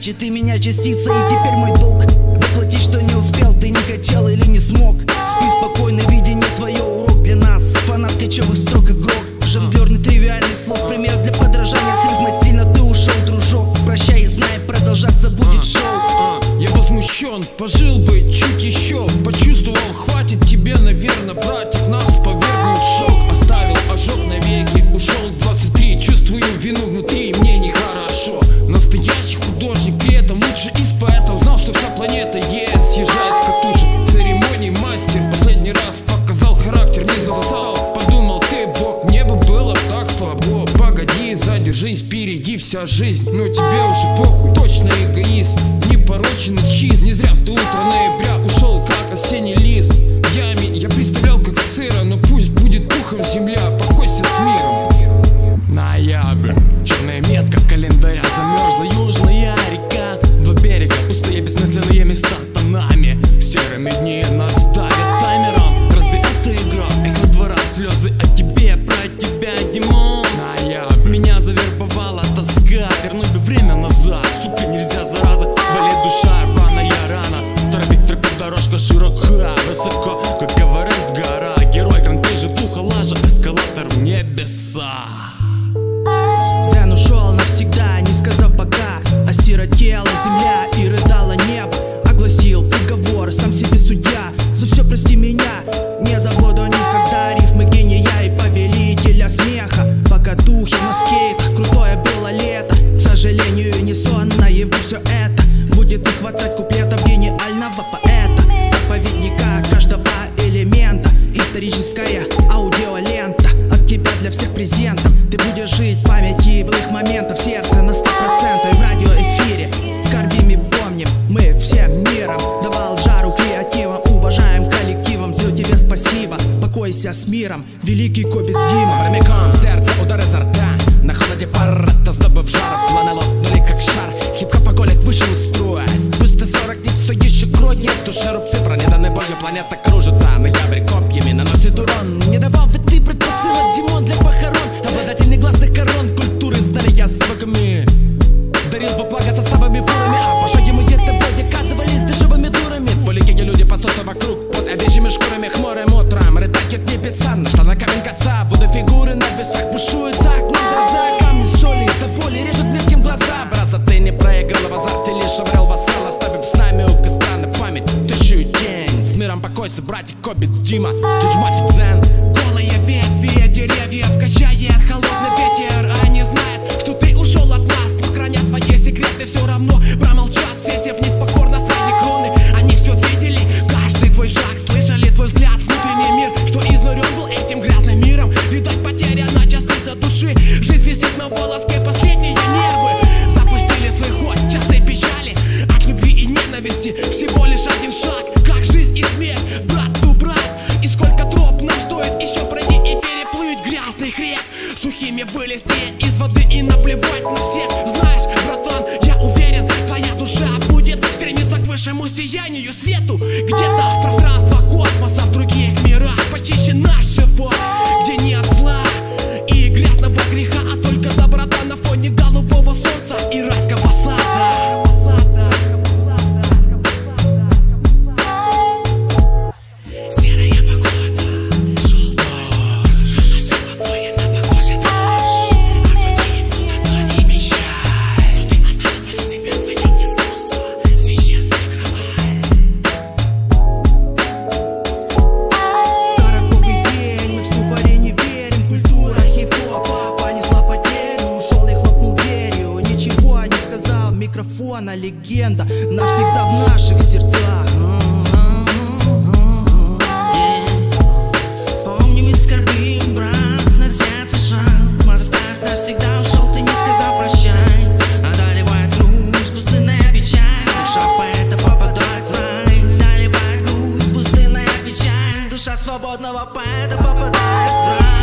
передачи Ты меня частица и теперь мой долг Воплотить, что не успел, ты не хотел или не смог. Спи спокойно, видение твое урок для нас. Фанат кочевых строк игрок. Жонглер нетривиальный слов Пример для подражания с рифмой жизнь впереди, вся жизнь. Но тебе уже похуй, точно эгоизм Непороченный чиз, не зря в утро ноября Ушел как осенний лист. бухи на скейт Крутое было лето. К сожалению, не она его все это. Будет не хватать куплетов гениального поэта. Проповедника каждого элемента. Историческая аудиолента. От тебя для всех презент. Успокойся с миром, великий кобец Дима. Прямиком в сердце, удары изо рта. На холоде пар, то сдобыв жар. Планы лопнули как шар, хип-хопоголик вышел из строя. Спусты сорок, дней, все еще кровь нет. Души рубцы пронизаны болью, планета кружится. Ноябрь копьями наносит урон. Не давал ведь ты предпосылок, Димон, для похорон. Обладатель негласных корон, культуры стали ясновыками Дарил бы благо составами фурами, а братик Кобец Дима, Чичматик время вылезти из воды и наплевать на всех. Знаешь, братан, я уверен, твоя душа будет стремиться к высшему сиянию, свету. Где-то в пространство космоса, в других мирах. Почище нашего Где нет она легенда Навсегда в наших сердцах. Помним и брат, на сердце шаг. Мостах навсегда ушел, ты не сказал прощай. Одолевает грусть, пустынная печаль. Душа поэта попадает в рай. Одолевает грусть, пустынная печаль. Душа свободного поэта попадает в рай.